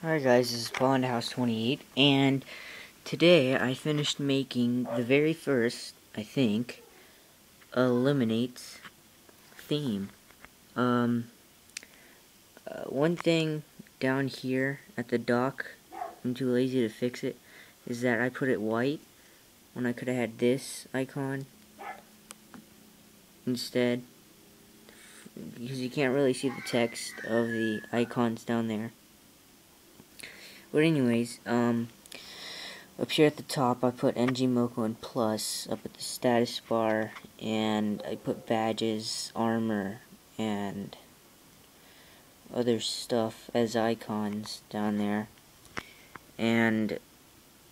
Hi guys, this is BondHouse28, and today I finished making the very first, I think, Eliminate theme. Um, uh, one thing down here at the dock, I'm too lazy to fix it, is that I put it white when I could have had this icon instead, because you can't really see the text of the icons down there. But anyways, um, up here at the top, I put ngmoco and Plus up at the status bar, and I put badges, armor, and other stuff as icons down there. And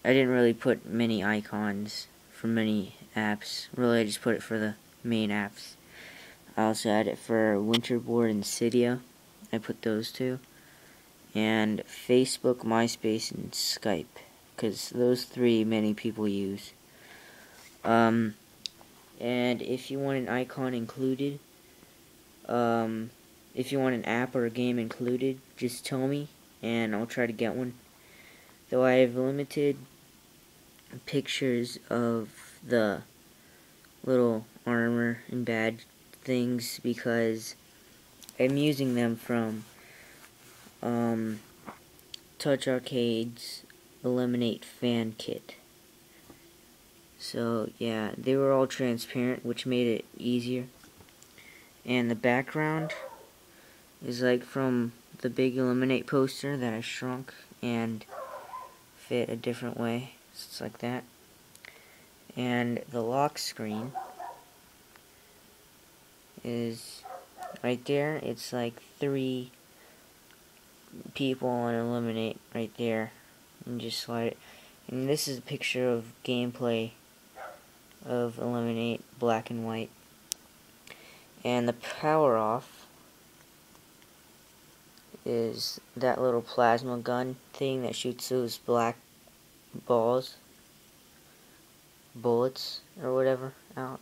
I didn't really put many icons for many apps. Really, I just put it for the main apps. I also added it for Winterboard and Cydia. I put those two and Facebook, MySpace, and Skype, because those three many people use. Um, and if you want an icon included, um, if you want an app or a game included, just tell me, and I'll try to get one. Though I have limited pictures of the little armor and badge things because I'm using them from um, Touch Arcade's Eliminate Fan Kit. So, yeah, they were all transparent, which made it easier. And the background is like from the big Eliminate poster that I shrunk and fit a different way. So it's like that. And the lock screen is right there. It's like three people and eliminate right there and just slide it. And this is a picture of gameplay of eliminate black and white. And the power off is that little plasma gun thing that shoots those black balls bullets or whatever out.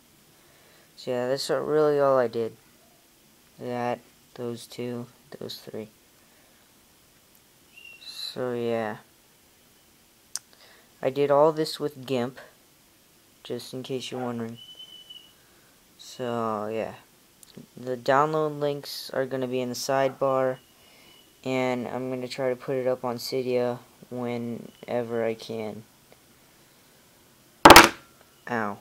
So yeah that's really all I did. That those two those three so yeah. I did all this with GIMP, just in case you're wondering. So yeah. The download links are going to be in the sidebar, and I'm going to try to put it up on Cydia whenever I can. Ow.